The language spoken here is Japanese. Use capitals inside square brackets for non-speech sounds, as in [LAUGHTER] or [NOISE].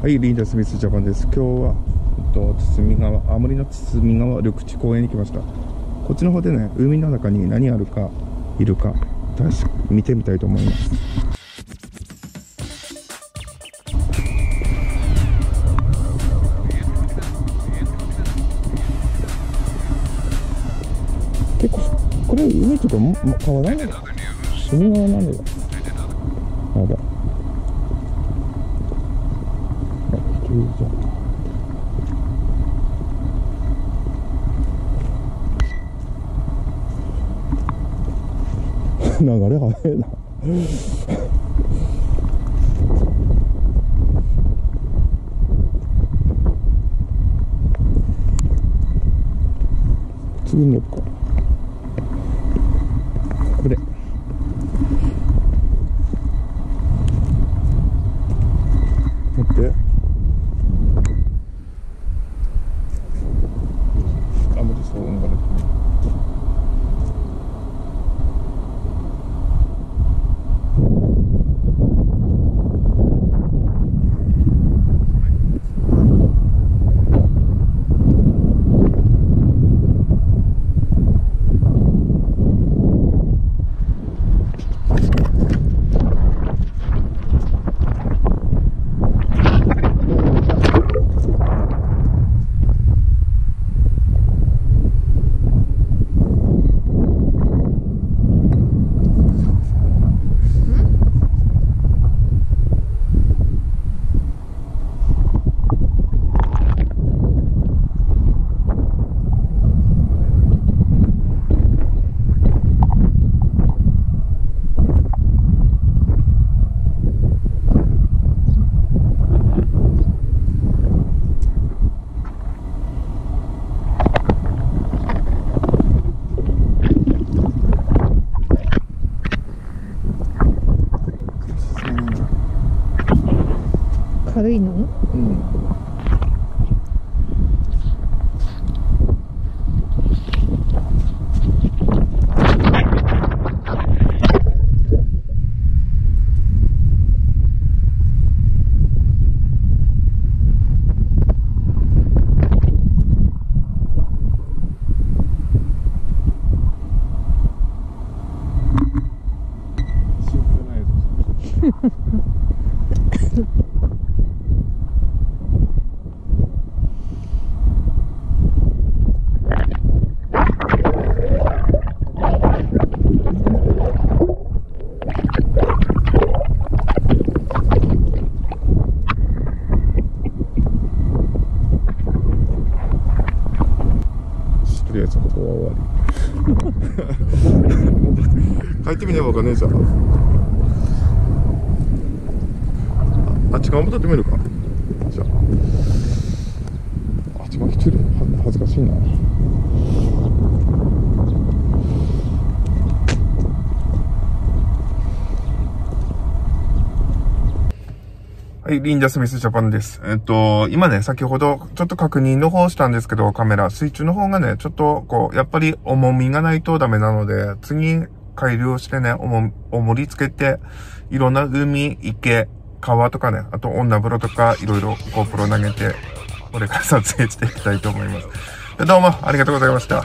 はい、リーダースミスジャパンです。今日は、えっと、堤川、青森の堤川緑地公園に来ました。こっちの方でね、海の中に何あるか、いるか、確か見てみたいと思います。結構、これ海とかも、ま、川なんだよ。隅川なんだよ。やだ。あ、一人じゃ。流れ早いな。次に乗るか。これ。待って。あ、無理そう、音が軽いの？うん。シンプりあえずここは終わ。り [LAUGHS] 帰ってみればわかんねえじゃん。ああっち側戻ってみるか。じゃあ。あっち側一人は恥ずかしいなはい、リンダスミスジャパンです。えっと、今ね、先ほどちょっと確認の方したんですけど、カメラ、水中の方がね、ちょっとこう、やっぱり重みがないとダメなので、次、改良してね、重、重りつけて、いろんな海、池、川とかね、あと女風呂とか、いろいろ GoPro 投げて、これから撮影していきたいと思います。どうもありがとうございました。